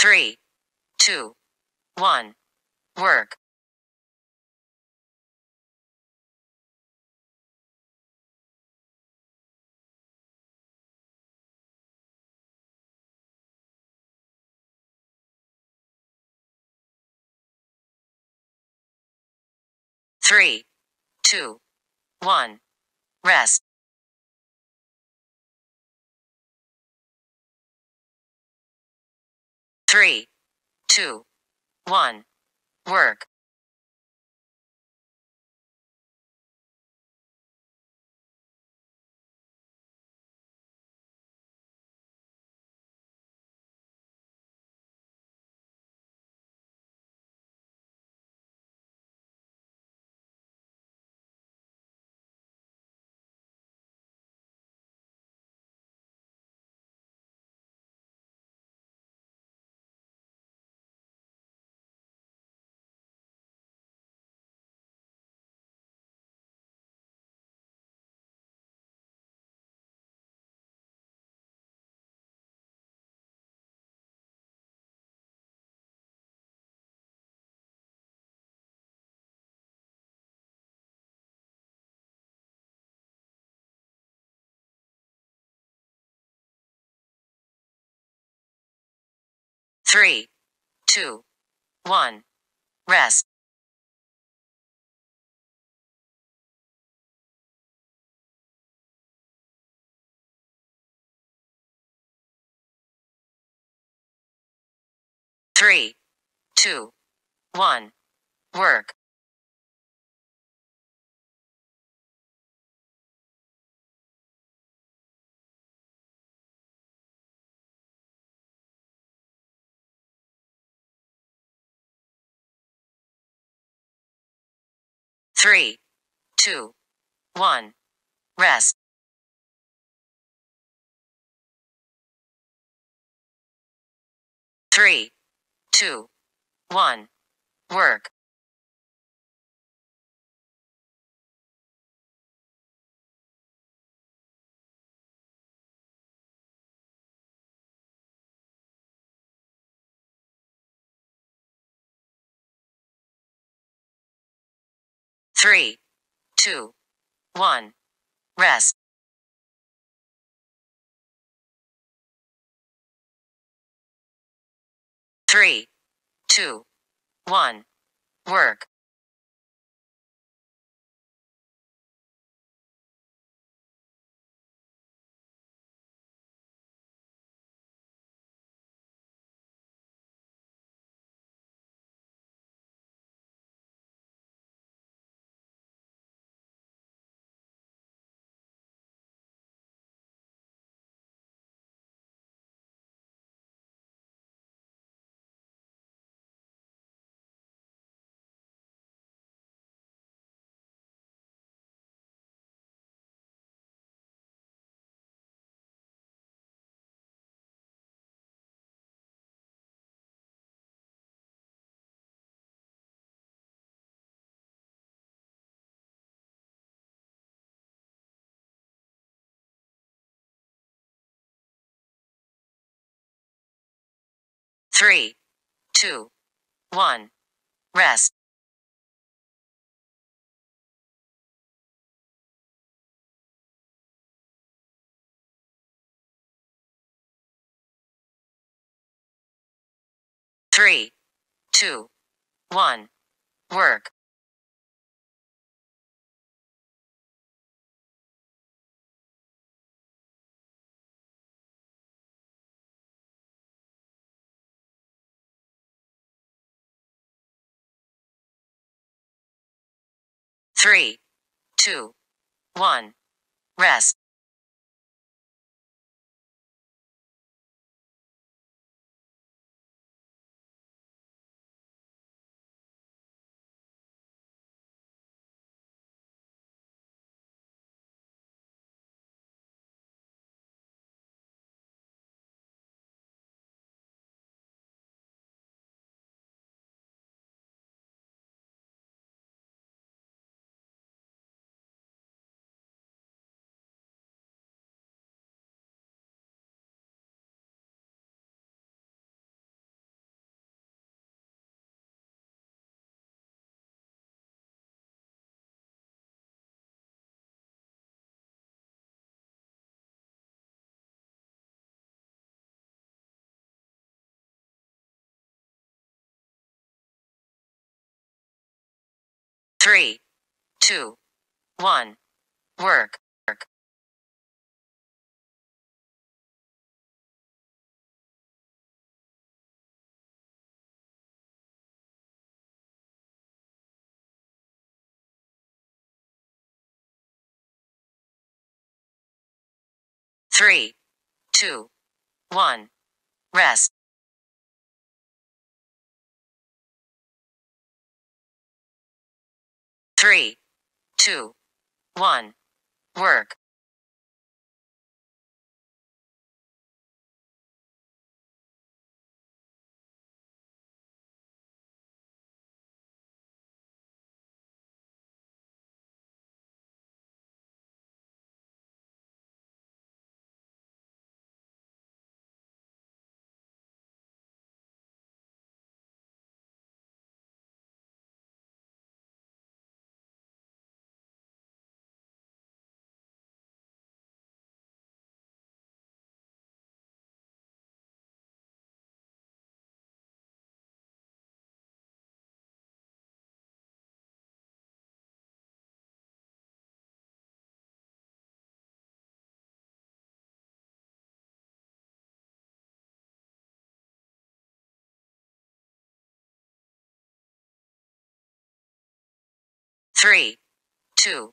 Three, two, one. Work. Three, two, one. Rest. Three, two, one. Work. Three, two, one. Rest. Three, two, one. Work. Three, two, one. Rest. Three, two, one. Work. Three, two, one. Rest. Three, two, one. Work. Three, two, one. Rest. Three, two, one. Work. Three, two, one. Rest. Three, two, one. Work. Three, two, one. Rest. Three, two, one. Work. Three, two,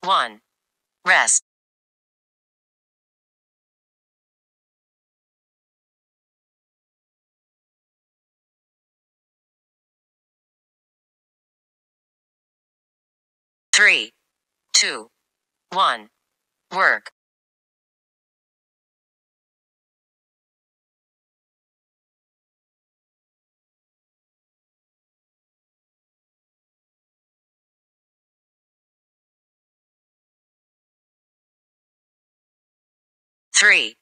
one. Rest. Three, two, one. Work. Three,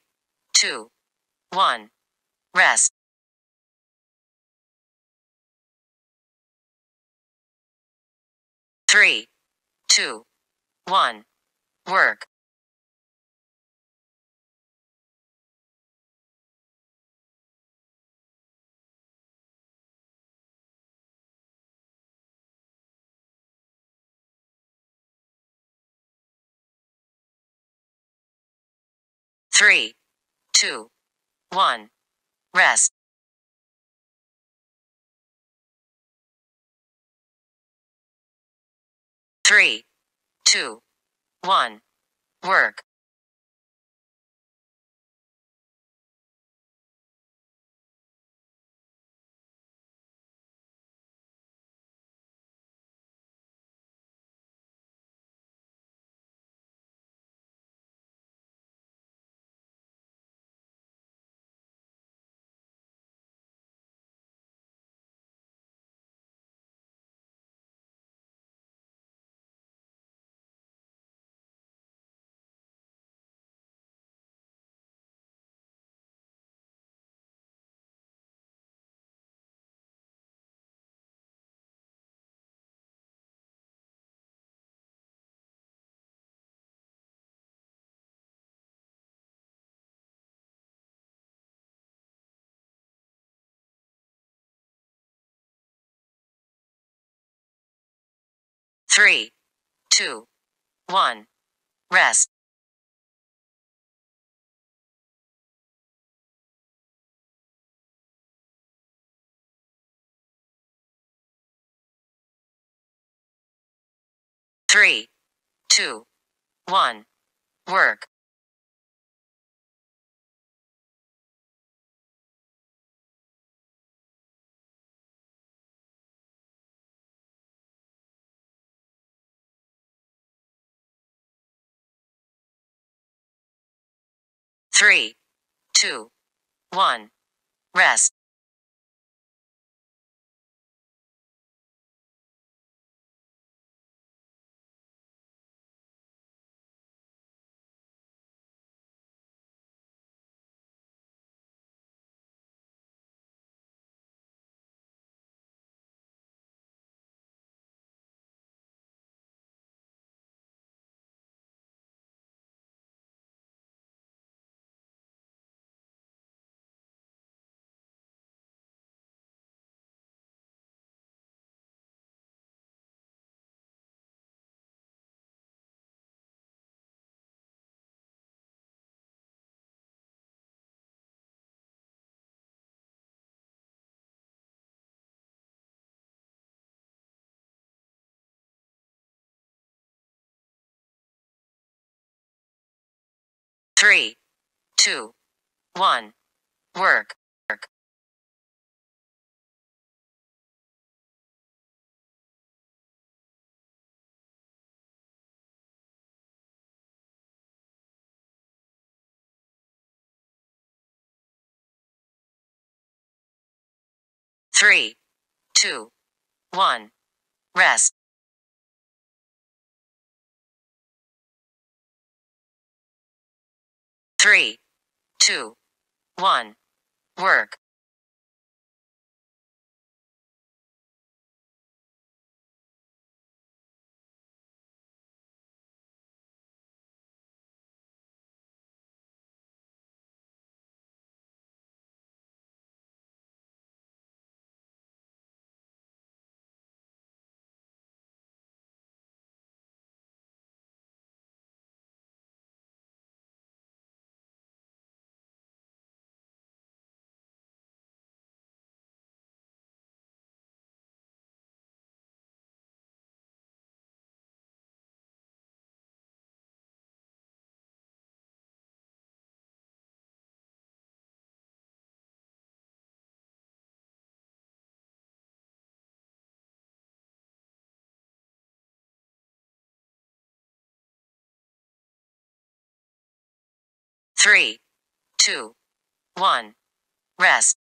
two, one. Rest. Three, two, one. Work. Three, two, one. Rest. Three, two, one. Work. Three, two, one. Rest. Three, two, one. Work. Three, two, one. Rest. Three, two, one. Work. Three, two, one. Rest. Three, two, one. Work. Three, two, one. Rest.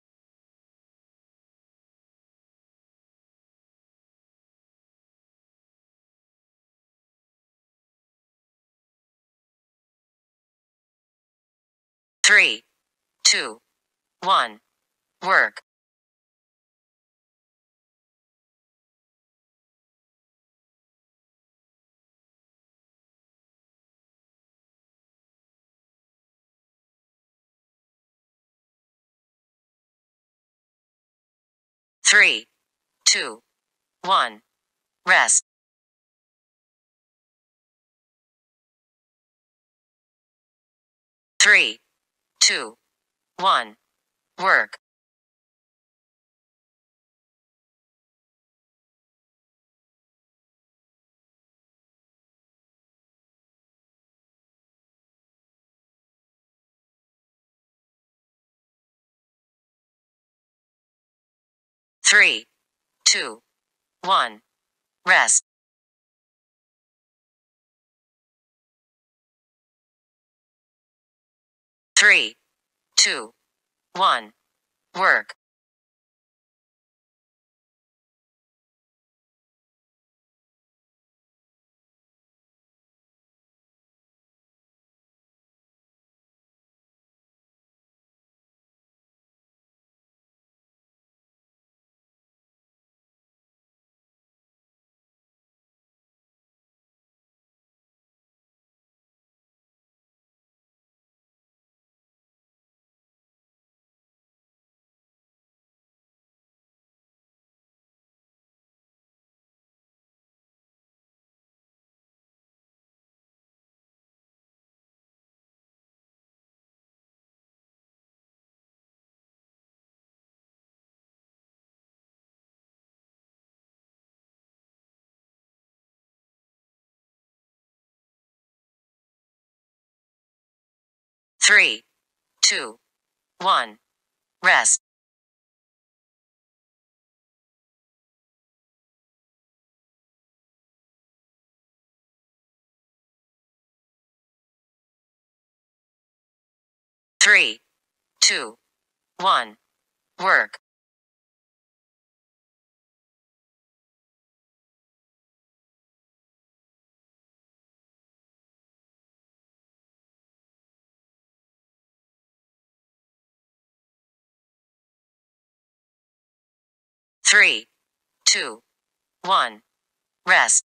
Three, two, one. Work. Three, two, one. Rest. Three, two, one. Work. Three, two, one. Rest. Three, two, one. Work. Three, two, one. Rest. Three, two, one. Work. Three, two, one. Rest.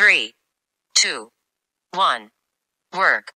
Three, two, one, work.